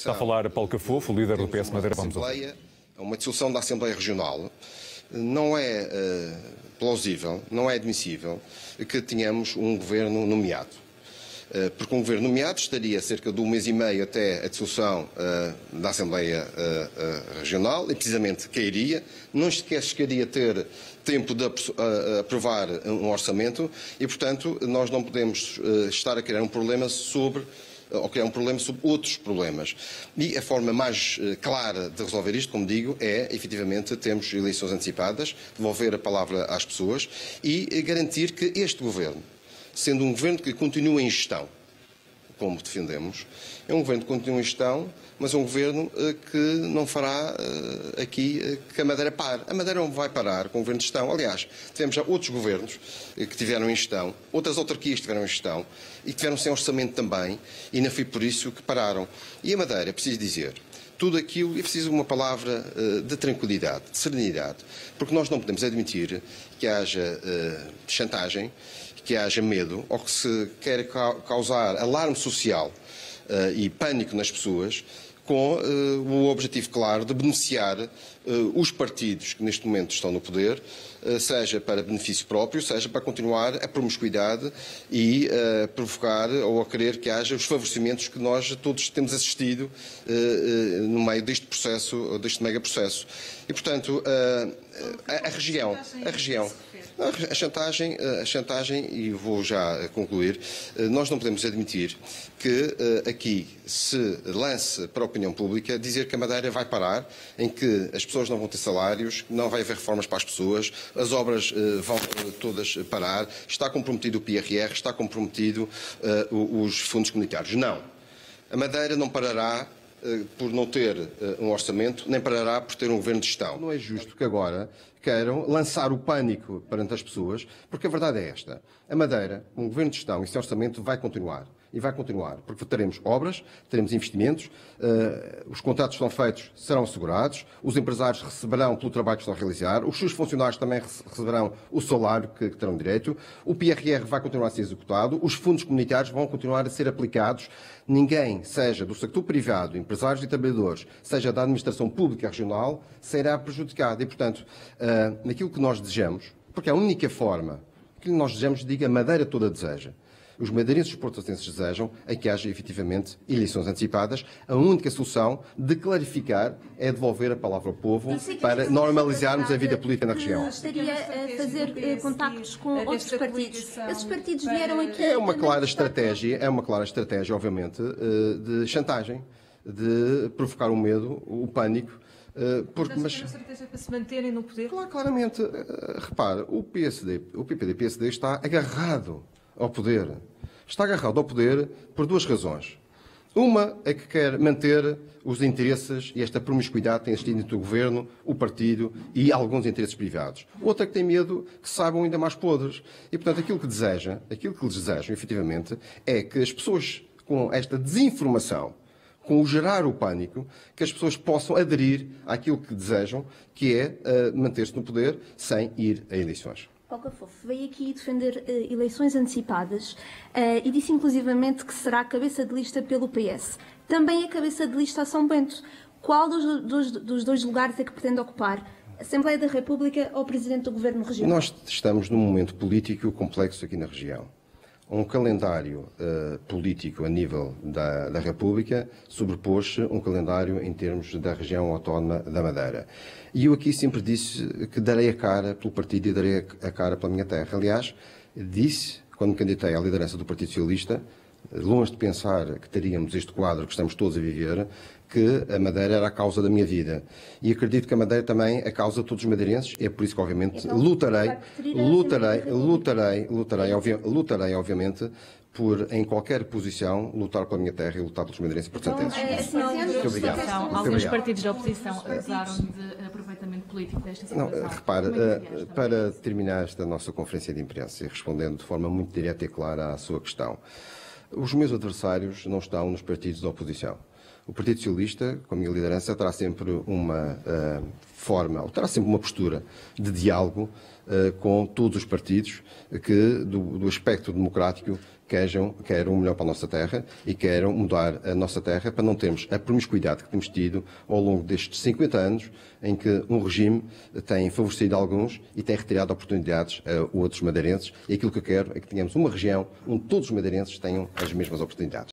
Está a falar Paulo Cafofo, líder do PS Madeira. Vamos Assembleia, uma dissolução da Assembleia Regional. Não é uh, plausível, não é admissível que tenhamos um governo nomeado. Uh, porque um governo nomeado estaria cerca de um mês e meio até a dissolução uh, da Assembleia Regional e precisamente cairia. Não chegaria a ter tempo de aprovar um orçamento e, portanto, nós não podemos estar a criar um problema sobre ou criar um problema sobre outros problemas. E a forma mais eh, clara de resolver isto, como digo, é, efetivamente, termos eleições antecipadas, devolver a palavra às pessoas e eh, garantir que este governo, sendo um governo que continua em gestão, como defendemos, é um governo que continua em gestão, mas é um governo eh, que não fará eh, aqui eh, que a Madeira pare. A Madeira não vai parar com o governo de gestão. Aliás, tivemos já outros governos que tiveram em gestão, outras autarquias tiveram em gestão e tiveram sem orçamento também, e não foi por isso que pararam. E a Madeira, preciso dizer, tudo aquilo, é preciso uma palavra de tranquilidade, de serenidade, porque nós não podemos admitir que haja chantagem, que haja medo ou que se queira causar alarme social uh, e pânico nas pessoas com uh, o objetivo claro de beneficiar uh, os partidos que neste momento estão no poder, uh, seja para benefício próprio, seja para continuar a promiscuidade e provocar ou a querer que haja os favorecimentos que nós todos temos assistido no meio deste processo, deste mega processo. E, portanto, a, a região, a região a chantagem, a chantagem, e vou já concluir, nós não podemos admitir que aqui se lance para a opinião pública dizer que a Madeira vai parar, em que as pessoas não vão ter salários, não vai haver reformas para as pessoas, as obras vão todas parar, está comprometido o PRR, está comprometido os fundos comunitários. Não. A Madeira não parará por não ter um orçamento, nem parará por ter um governo de gestão. Não é justo que agora queiram lançar o pânico perante as pessoas, porque a verdade é esta. A Madeira, um governo de gestão e sem orçamento vai continuar. E vai continuar, porque teremos obras, teremos investimentos, uh, os contratos estão feitos, serão assegurados, os empresários receberão pelo trabalho que estão a realizar, os seus funcionários também receberão o salário que, que terão direito, o PRR vai continuar a ser executado, os fundos comunitários vão continuar a ser aplicados. Ninguém, seja do setor privado, empresários e trabalhadores, seja da administração pública regional, será prejudicado. E, portanto, uh, naquilo que nós desejamos, porque é a única forma que nós desejamos, diga, a Madeira toda deseja os madeirenses e os portugueses desejam é que haja efetivamente eleições antecipadas. A única solução de clarificar é devolver a palavra ao povo para normalizarmos a vida política na região. Estaria a fazer eh, contactos com outros partidos. Esses partidos vieram aqui. É uma clara estratégia, é uma clara estratégia, obviamente, eh, de chantagem, de provocar o medo, o pânico. Uh, porque, mas, mas estratégia para se manterem no poder? Claro, claramente. Repare, o PSD, o PPD-PSD está agarrado ao poder está agarrado ao poder por duas razões. Uma é que quer manter os interesses e esta promiscuidade tem existido entre o governo, o partido e alguns interesses privados. Outra é que tem medo que saibam ainda mais podres. E, portanto, aquilo que deseja, aquilo que desejam, efetivamente, é que as pessoas com esta desinformação, com o gerar o pânico, que as pessoas possam aderir àquilo que desejam, que é uh, manter-se no poder sem ir a eleições. Paulo Cafofo veio aqui defender uh, eleições antecipadas uh, e disse inclusivamente que será cabeça de lista pelo PS. Também é cabeça de lista a São Bento. Qual dos, dos, dos dois lugares é que pretende ocupar? Assembleia da República ou Presidente do Governo Regional? Nós estamos num momento político complexo aqui na região um calendário uh, político a nível da, da República sobrepôs-se um calendário em termos da região autónoma da Madeira. E eu aqui sempre disse que darei a cara pelo partido e darei a cara pela minha terra. Aliás, disse, quando me candidatei à liderança do Partido Socialista, longe de pensar que teríamos este quadro que estamos todos a viver, que a Madeira era a causa da minha vida. E acredito que a Madeira também é a causa de todos os madeirenses, é por isso que, obviamente, então, lutarei, lutarei, lutarei, lutarei, lutarei, lutarei, obviamente, por, em qualquer posição, lutar pela minha terra e lutar pelos madeirenses portantenses. Então, é, Muito obrigado. Alguns partidos da oposição acusaram de aproveitamento político desta situação. Não, repare, uh, para terminar esta nossa conferência de imprensa e respondendo de forma muito direta e clara à sua questão, os meus adversários não estão nos partidos da oposição. O Partido Socialista, com a minha liderança, terá sempre uma uh, forma, ou terá sempre uma postura de diálogo uh, com todos os partidos que, do, do aspecto democrático, queiram, queiram o melhor para a nossa terra e queiram mudar a nossa terra para não termos a promiscuidade que temos tido ao longo destes 50 anos, em que um regime tem favorecido alguns e tem retirado oportunidades a outros madeirenses. E aquilo que eu quero é que tenhamos uma região onde todos os madeirenses tenham as mesmas oportunidades.